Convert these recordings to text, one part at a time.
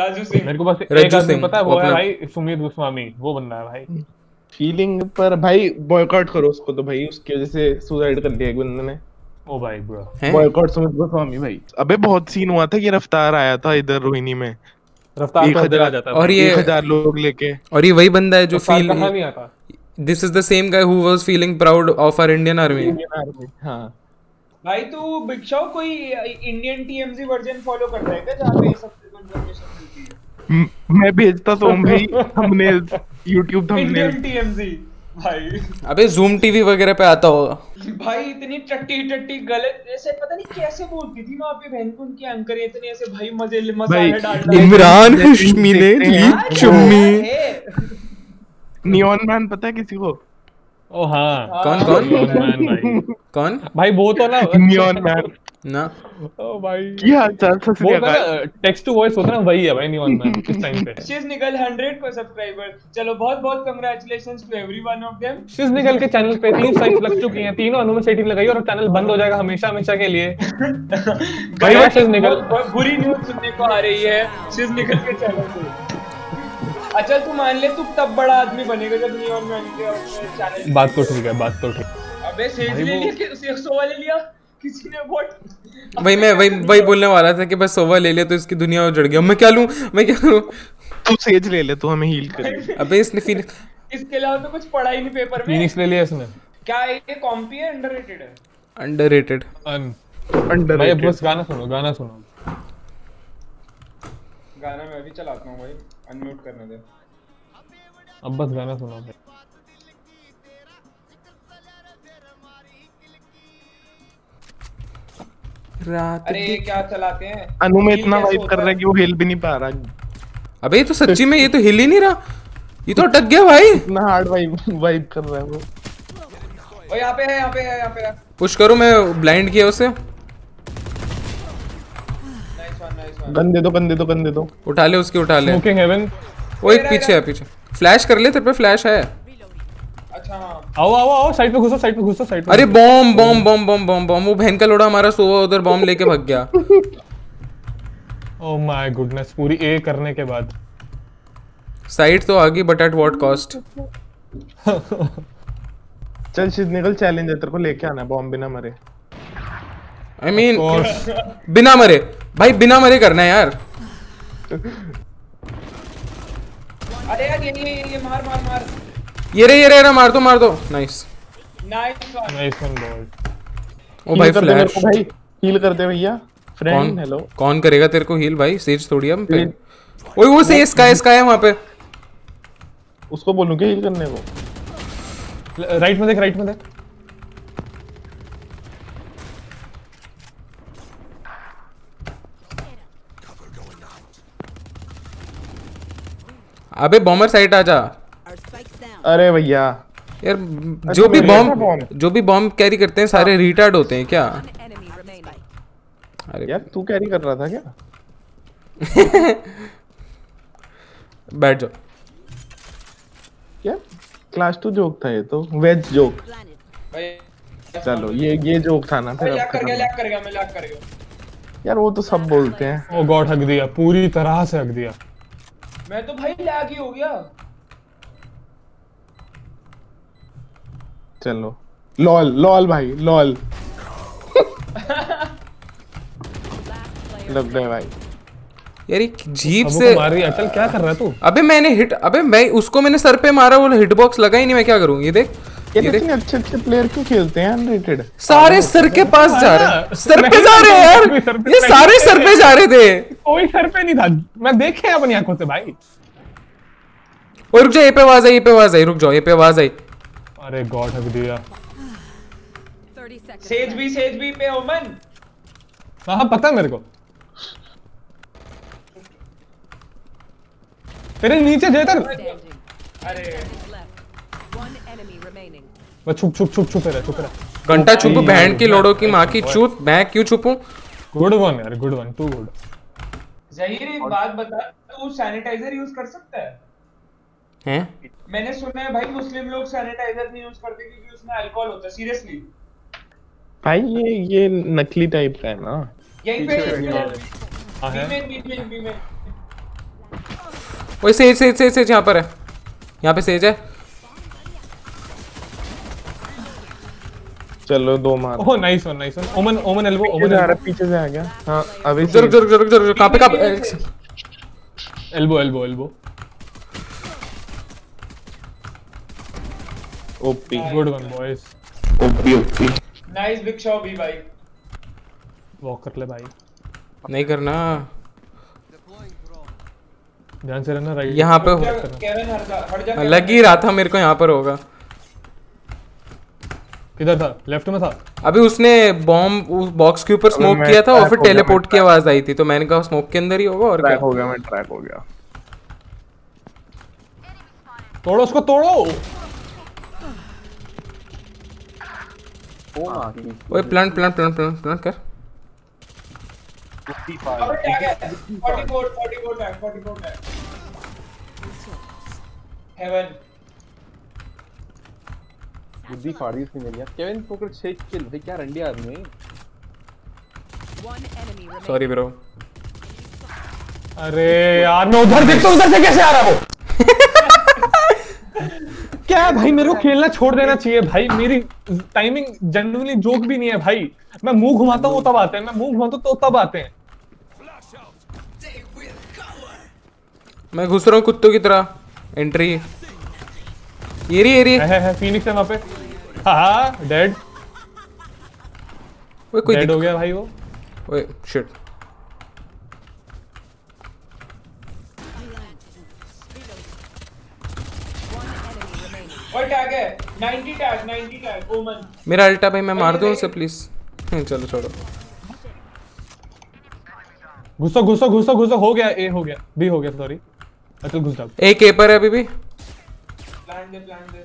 राजू सिंह। मेरे को बस एक आदमी पता है वो है भाई सुमित गोस्वामी वो बनना है भाई। फीलिंग पर भाई बॉयकॉट करो उसको तो भाई उसकी वजह से सुसाइड कर लिया एक बंदे ने। ओ भाई ब्रो बॉयकॉट सुमित गोस्वामी भाई। अबे बहुत सीन हुआ था कि रफ्तार आया था इधर रोहिणी में। रफ्तार एक तो आ जाता और ये एक हज़ार लोग लेके। और ये वही बंदा है जो फील कहाँ नहीं आता? This is the same guy who was feeling proud of our Indian army हाँ। भाई तू बिग शॉ कोई इंडियन टीएमजी वर्जन फॉलो कर रहा है क्या जहाँ पे सब म- भेजता तो हूँ भाई थंबनेल्स YouTube थंबनेल्स टीएमजी भाई। अबे जूम टीवी वगैरह पे आता होगा। भाई इतनी टट्टी टट्टी गलत ऐसे पता नहीं कैसे बोलती थी वहाँ पे बहन को उनकी एंकर इतने ऐसे भाई मज़े मसाले डाल डाल इमरान हाशमी ने ली चुम्मी। नियॉन मैन पता है किसी को? ओ हाँ। कौन कौन? Neon Man भाई। कौन? भाई वो तो ना नियॉन मैन ना? ओ भाई। की वो तो ना टेक्स्ट टू वॉइस होता है ना वही है भाई नियॉन मैन इस टाइम पे। शीज निकल 100 पर सब्सक्राइबर चलो बहुत बहुत congratulations to everyone of them शिज निकल के चैनल पे तीन साइट्स लग चुकी हैं तीनों अनुमन सेटिंग लगाई और चैनल बंद हो जाएगा हमेशा हमेशा के लिए। भाई शिज निकल बुरी न्यूज़ सुनने को आ रही है शीज निकल के चैनल पे। अच्छा तू मान ले तू तब बड़ा आदमी बनेगा जब के चैनल बात तो ठीक है बात तो ठीक। अबे सेज ले लिया कि 100 वाले लिया? किसी ने वोट वही मैं वही वही बोलने वाला था कि बस सोवा ले लिया तो इसकी दुनिया उजड़ गया मैं क्या लूँ? मैं क्या करूँ तू सेज ले ले तू हमें हील कर अबे इसने फिर इसके अलावा तो कुछ पढ़ा ही नहीं पेपर में। फिनिक्स ले लिया इसने। क्या ये कॉम्पी है अंडररेटेड है। अंडररेटेड अन अंडर भाई अब बस गाना सुनो गाना सुनो। गाना मैं अभी चलाता हूँ भाई। अनम्यूट करने दे। अब बस गाना सुनो। भाई रात अरे ये क्या चलाते हैं? अनु में इतना होता कर रहा है? कि वो हिल भी नहीं पा रहा अबे ये तो सच्ची में ये तो हिल ही नहीं रहा। ये तो अटक गया भाई। इतना हार्ड वाइब वाइब कर रहा है वो। ओ यहाँ पे है यहाँ पे है यहाँ पे है। पुश करो मैं ब्लाइंड किया उसे। Nice one nice one gun दे दो गन दे दो गन दे। दो उठा ले उसके उठा ले। स्मोकिंग हेवन वो एक पीछे है पीछे। फ्लैश कर ले तेरे पे फ्लैश हाँ। आओ आओ आओ साइड पे घुसो साइड पे घुसो साइड पे अरे bomb bomb bomb bomb bomb bomb. वो बहन का लोड़ा हमारा सोवा उधर बॉम्ब लेके भाग गया। ओ माय गुडनेस पूरी ए करने के बाद। साइड तो आ गई बट एट व्हाट कॉस्ट चल शिज निकल चैलेंज है तेरे को लेके आना है बॉम्ब बिना मरे। आई मीन बिना मरे। भाई बिना मरे करना है यार। अरे यार ये ये ये मार मार मार। ये रे ये रे रे मार दो मार दो। Nice nice one nice one boy oh भाई फ्लैश को भाई। हील कर दे भैया। फ्रेंड कौन हेलो कौन करेगा तेरे को हील भाई? सेज थोड़ी हम पे। ओए वो से स्काई स्काई है वहाँ पे। उसको बोलूँ क्या हील करने को? राइट में देख राइट में देख। अबे बॉमर साइड आ जा। अरे भैया। यार जो भी बॉम्ब जो भी बॉम्ब कैरी करते हैं सारे रिटार्ड होते हैं क्या? अरे यार तू कैरी कर रहा था क्या? बैठ जाओ। क्या? क्लास टू जोक था ये तो। वेज जोक चलो ये ये जोक था ना फिर कर गया लैग कर गया मैं लैग कर गया। यार वो तो सब बोलते हैं। ओ गॉड हक दिया पूरी तरह से हक दिया मैं तो भाई लैग ही हो गया। चलो। लॉल लॉल भाई लॉल। लग गए भाई। यार एक जीप से को मार रही है। क्या कर रहा है तू? अबे मैंने हिट अबे मैं उसको मैंने सर पे मारा वो हिट बॉक्स लगा ही नहीं मैं क्या करूँ? ये देख ये देख। इतने अच्छे अच्छे प्लेयर क्यों खेलते हैं अनरेटेड सारे सर के पास जा रहे हैं। सर पे जा रहे हैं यार। ये सारे सर पे जा रहे थे। कोई सर पे नहीं था। मैं देखे अपनी आँखों से भाई। और रुक जा ये पे आवाज़ आई ये पे आवाज़ आई रुक जाओ ये पे आवाज़ आई। अरे गॉड हक दिया। सेज भी सेज भी पे ओमन। हाँ हाँ पता है मेरे को। तेरे नीचे जेतर. अरे. मैं छुप छुप छुप छुप रहा छुप रहा। घंटा छुप बहन की लोड़ो की माँ की चूत मैं क्यों छुपूं? गुड वन यार good one too good Zaheer एक बात बता तू सैनिटाइजर यूज़ कर सकता है? हैं मैंने सुना है भाई मुस्लिम लोग सैनिटाइजर नहीं यूज़ करते क्योंकि उसमें अल्कोहल होता है सीरियसली भाई ये ये नकली टाइप का है ना यहीं पे हाँ है ओए सेज सेज सेज सेज यहाँ पर है यहाँ पे सेज है चलो दो मार ओह nice one nice one Omen Omen elbow पीछे ओमन से आ रहा पीछे से आ गया हाँ अभी ज़रूर ज़रूर ज़रूर ज़रूर कहाँ पे कहाँ elbow elbow elbow OP. Good one boys OP OP. Nice big shot भी भाई। वॉक कर ले भाई। नहीं करना। ध्यान से रहना राइट यहाँ पे केविन हट जा हट जा लग ही रहा था मेरे को यहाँ पर होगा। किधर था? लेफ़्ट में था? अभी उसने बॉम्ब उस बॉक्स के ऊपर स्मोक किया था और फिर टेलीपोर्ट की आवाज़ आई थी तो मैंने कहा स्मोक के अंदर ही होगा और ट्रैक क्या हो गया मैं ट्रैक हो गया। तोड़ो उसको तोड़ो! ओए plant plant plant plant plant कर। अबे टैग 44 44 टैग 44 टैग हेवन बुद्धि फाड़ दी उसने मेरी। यार केविन पोकर छह किल भाई क्या रंडी आदमी है. सॉरी ब्रो अरे यार मैं उधर देखता हूँ उधर से कैसे आ रहा वो? क्या है भाई? मेरे को खेलना छोड़ देना चाहिए भाई। मेरी टाइमिंग जनरली जोक भी नहीं है भाई। मैं मुँह घुमाता हूँ तब आते हैं। मैं मुँह घुमाता हूँ तो तब आते हैं। मैं घुस रहा हूँ कुत्तों की तरह। एंट्री ये रही ये रही। है है, है फीनिक्स है वहाँ पे। हाँ डेड ओए कोई डेड हो गया भाई वो। ओए शिट और टैग है 90 टैग 90 टैग ओमन मेरा अल्टा भाई मैं मार दूँ उसे प्लीज़ चलो छोड़ो। घुसो घुसो घुसो घुसो। हो गया ए हो गया। बी हो गया सॉरी अचल घुस जाओ। एक केपर है अभी भी। प्लान दे प्लान दे।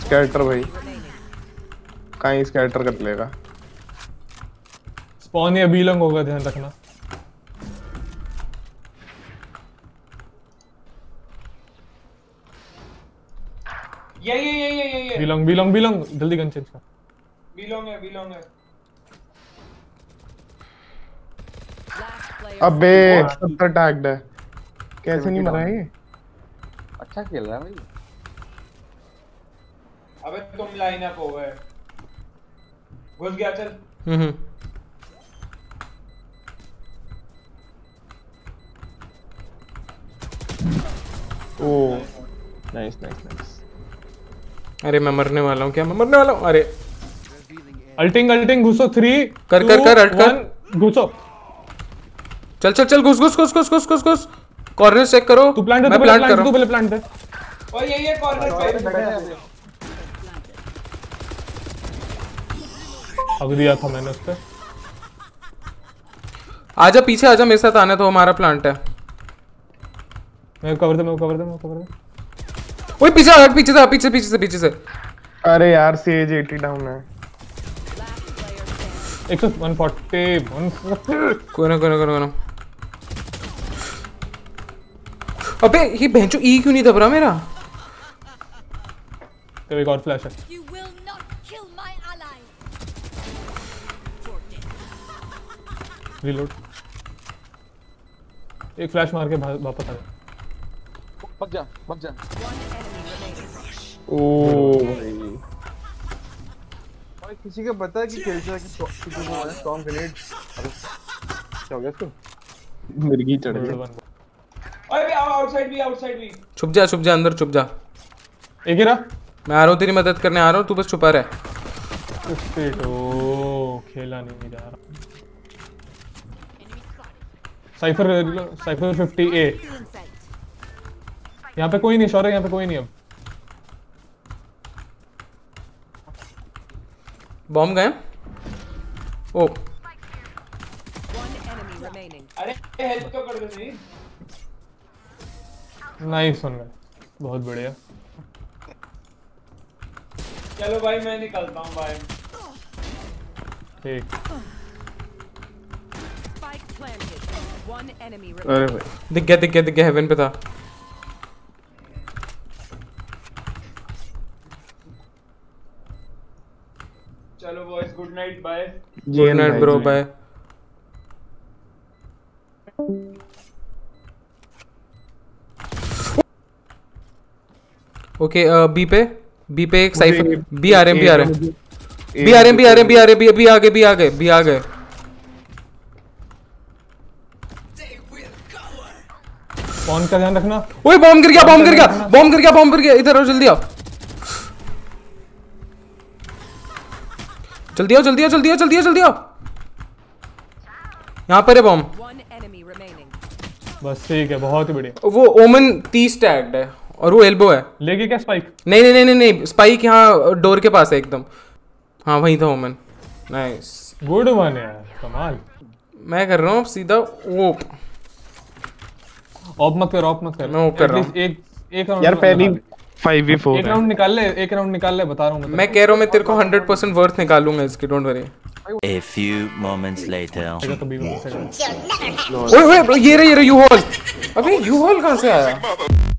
स्कैटर भाई। कहीं स्कैटर कर लेगा। स्पॉन या बी लंग होगा ध्यान रखना ये ये ये ये ये बी ये long B long B long जल्दी गन चेंज कर बिलोंग है बिलोंग है अबे सत्तर टैग्ड है कैसे नहीं मरा ये अच्छा खेल रहा है भाई अबे तुम लाइन अप हो गए घुस गया चल हम्म हम्म। ओ नाइस नाइस नाइस अरे मैं मरने वाला हूँ क्या मैं मरने वाला हूँ? अरे। अल्टिंग अल्टिंग घुसो थ्री कर, कर, कर, अल्ट कर। घुसो। चल चल चल घुस घुस घुस घुस घुस घुस घुस। कॉर्नर चेक करो। तू प्लांट मैं तू प्लांट कर। तू पहले प्लांट दे और ये ये कॉर्नर पे। अब दिया था मैंने उस पे आजा पीछे आजा मेरे साथ आना तो हमारा प्लांट है। को कवर दे को कवर दे को कवर दे। ओए पीछे आ पीछे से आ, पीछे पीछे से पीछे से। अरे यार सेज 80 डाउन है। Last player standing. एक सौ वन फोर्टी। वन फोर्टी कोई ना कोई ना कोई ना। अबे ये बेंचो ई क्यों नहीं दब रहा मेरा? तेरे एक और फ्लैश है. रीलोड एक फ्लैश मार के वापस आ जा। भाग जा भाग जा. ओ। भाई भाई किसी को पता है कि है कि स्टॉ- किसी को मारा स्टॉर्म ग्रेनेड अरे क्या हो गया इसको? मिर्गी चढ़ गई। और भी आउटसाइड भी आउटसाइड भी। छुप जा छुप जा अंदर छुप जा। एक ही रहा? मैं आ रहा हूँ तेरी मदद करने आ रहा हूँ तू बस छुपा रहे। स्पीड ओ खेला नहीं जा रहा। Cypher Cypher 50 A. यहाँ पे कोई नहीं शौर्य यहाँ पे कोई नहीं अब। बॉम्ब गए। ओ. अरे हेल्प कर दो नाइस बहुत बढ़िया। चलो भाई मैं निकलता हूँ भाई ठीक। अरे भाई। दिख गया दिख गया दिख गया हेवन पे था। नाइट बाय जी good night bro bye okay B पे. बी पे एक साइफर बी आ रहे हैं बी आ रहे हैं. बी आ रहे हैं बी आ रहे हैं बी आ रहे हैं बी आ गए बी आ गए बी आ गए कौन का ध्यान रखना। ओए बॉम्ब गिर गया बॉम्ब गिर गया. बॉम्ब गिर गया बॉम्ब गिर गया. इधर आओ जल्दी आओ. जल्दी आओ जल्दी आओ जल्दी आओ जल्दी आओ जल्दी आओ। यहाँ पर है बॉम्ब. बस ठीक है बहुत ही बढ़िया। वो ओमन तीस टैग्ड है और वो एल्बो है। लेके क्या स्पाइक नहीं नहीं नहीं नहीं स्पाइक यहाँ डोर के पास है एकदम। हाँ वहीं था ओमन नाइस गुड वन यार कमाल। मैं कर रहा हूँ सीधा वो। ऑफ़ मत कर ऑफ़ मत कर। मैं off कर रहा least एक एक यार पहली फाइव वी फोर एक राउंड निकाल ले एक राउंड निकाल ले बता रहा हूँ मैं मैं कह रहा हूँ मैं तेरे को हंड्रेड परसेंट वर्थ निकालूँगा इसके don't worry A few moments later. ओए ओए ये रे ये रे यू हॉल अबे यू हॉल कहाँ से आया?